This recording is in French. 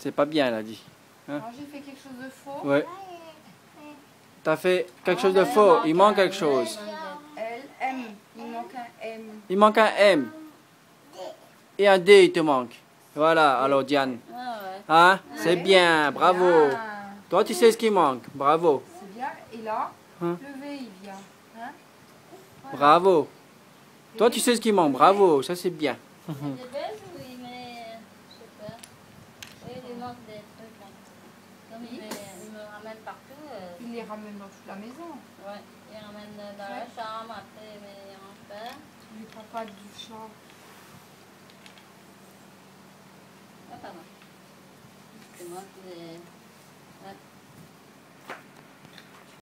C'est pas bien, elle a dit. Alors j'ai fait quelque chose de faux. Ouais. T'as fait quelque chose de faux. Il manque quelque chose. L, M. Il manque un M. Il manque un M. Et un D, il te manque. Voilà, alors Diane. Ah. Hein? C'est bien, bravo. Toi, tu sais ce qui manque. Bravo. C'est bien. Et là, Hein? le V, il vient. Hein? Bravo. Toi, tu sais ce qui manque. Bravo, ça c'est bien. Des trucs là. Comme il, me ramène partout. euh, Il les ramène dans toute la maison. ouais. Il ramène dans la chambre, après il met en fer. Il prend pas du champ. Ah, pardon. C'est moi qui. Ouais.